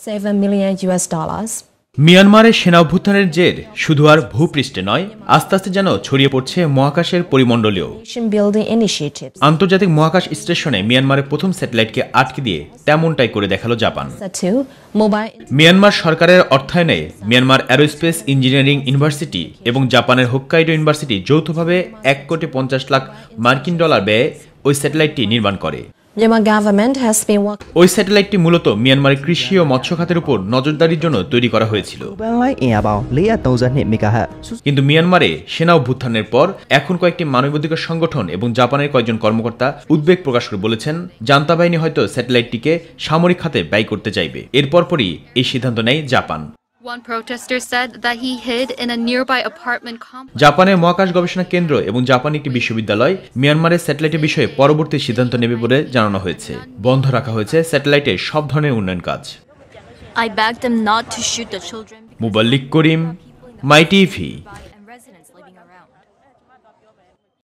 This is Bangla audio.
7 million US dollars. মিয়ানমারের সেনা অভ্যুত্থানের জের শুধু আর ভূপৃষ্ঠে নয় আস্তে আস্তে যেন ছড়িয়ে পড়ছে মহাকাশের পরিমণ্ডলেও initiatives. আন্তর্জাতিক মহাকাশ স্টেশনে মিয়ানমারের প্রথম স্যাটেলাইটকে আটকে দিয়ে তেমনটাই করে দেখাল জাপান মিয়ানমার সরকারের অর্থায়নে মিয়ানমার অ্যারোস্পেস ইঞ্জিনিয়ারিং ইউনিভার্সিটি এবং জাপানের হোক্কাইডো ইউনিভার্সিটি যৌথভাবে এক কোটি পঞ্চাশ লাখ মার্কিন ডলার ব্যয়ে ওই স্যাটেলাইটটি নির্মাণ করে ওই স্যাটেলাইটটি মূলত মিয়ানমারের কৃষি ও মৎস্য খাতের উপর নজরদারির জন্য তৈরি করা হয়েছিল। কিন্তু মিয়ানমারে সেনা অভ্যুত্থানের পর এখন কয়েকটি মানবাধিকার সংগঠন এবং জাপানের কয়েকজন কর্মকর্তা উদ্বেগ প্রকাশ করে বলেছেন, জান্তা বাহিনী হয়তো স্যাটেলাইটটিকে সামরিক খাতে ব্যয় করতে চাইবে। এর পরপরই এই সিদ্ধান্ত নেয় Japan. One protester said that he hid in a nearby apartment complex. জাপানের মহাকাশ গবেষণা কেন্দ্র এবং জাপান একটি বিশ্ববিদ্যালয় মিয়ানমারের স্যাটেলাইটের বিষয়ে পরবর্তী সিদ্ধান্ত নেবে বলে জানানো হয়েছে। বন্ধ রাখা হয়েছে স্যাটেলাইটের সব ধরনের উন্নয়ন কাজ। I begged them not to shoot the children. মুবাল্লিক করিম মাই টিভি।